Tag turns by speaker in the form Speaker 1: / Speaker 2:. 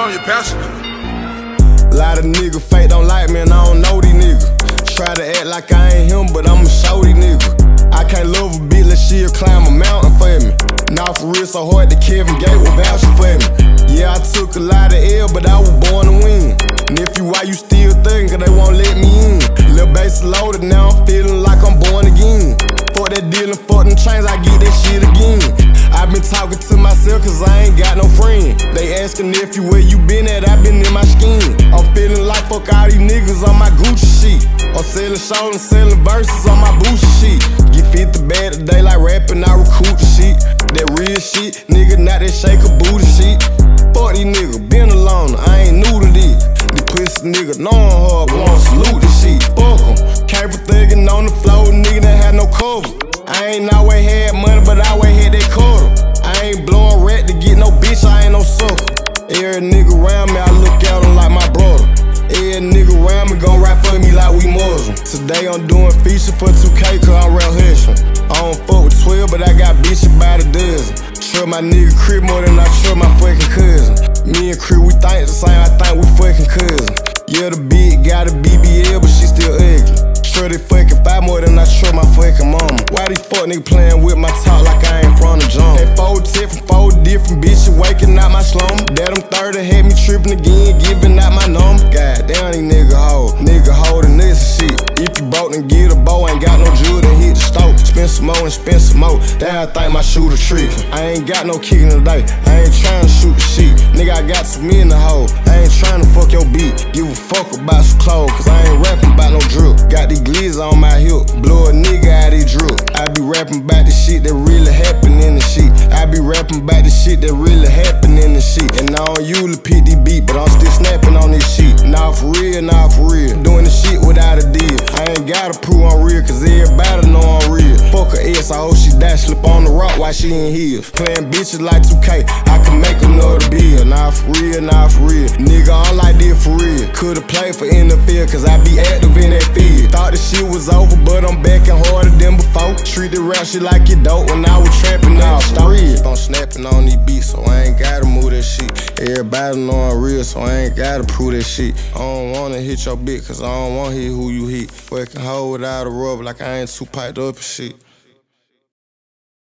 Speaker 1: on your passenger.
Speaker 2: Lot of niggas fake don't like me and I don't know these niggas. Try to act like I ain't him, but I'ma show these niggas. I can't love a bitch like she'll climb a mountain for me. Not for real, so hard that Kevin Gates was vouching for me. Yeah, I took a lot of L, but I was born to win. Nefew, why you still thinking they won't let me in? Lil' base loaded, now I'm feeling like I'm born again. Fuck that deal and fuck them chains, I get that shit again. I been talking to myself cause I ain't got no friend. They asking Nefew where you been at, I been in my skin. I'm feeling like fuck all these niggas on my Gucci shit. I'm selling shows and selling verses on my Boosie shit. Get fit the bad today like rapping, I recruit the shit. That real shit, nigga, not that shake a booty shit. Fuck these niggas, been alone, I ain't new to this. The pussy nigga knowing hard, wanna salute this shit. Fuck em. Came from thuggin' on the floor, nigga that had no cover. I ain't always had money, but I always had that quarter. I ain't blowing rat to get no bitch, I ain't no sucker. Every nigga around me, I look at him like my brother. Every nigga around me gon' rap for me like we Muslim. Today I'm doing feature for 2K cause I'm real hustling. I don't fuck with 12, but I got bitches by the dozen. Trust my nigga crib more than I trust my fucking cousin. Me and Crib, we think the same, I think we fucking cousin. Yeah, the big got a BBL, but she still ugly. Sure they fucking five more than I trust my fucking mama. Why these fuck niggas playing with my talk like I ain't from the jump? They four tip from four different bitches waking out my slum. That them 30 had me tripping again, giving out my number. God damn, these nigga hoe. Nigga holding this shit. If you broke, then get a bow. Ain't got no jewel, then hit the stove. Spend some more and spend some more. Damn, I think my shooter trick. I ain't got no kicking today. I ain't trying to shoot the shit. Nigga, I got some in the hole. I ain't trying to fuck your beat. Give a fuck about some clothes, cause be rapping about the shit that really happen in the shit. I be rapping about the shit that really happen in the shit. And I don't usually pick the beat, but I'm still snapping on this shit. Nah, for real, nah, for real. Doing the shit without a deal. I ain't gotta prove I'm real, cause everybody know I'm real. Fuck her ass, I hope she die. Slip on the rock while she in heels. Playing bitches like 2K, I can make another bill. Nah, for real, nah, for real. Nigga, I'm like this for real. Could've played for NFL, cause I be active. Thought the shit was over, but I'm back and harder than before. Treat the rap shit like it dope when I was trapping out. Stop real. I'm snapping on these beats, so I ain't gotta move that shit. Everybody know I'm real, so I ain't gotta prove that shit. I don't wanna hit your bit, cause I don't wanna hit who you hit. Fucking hold without a rub like I ain't too piped up and shit.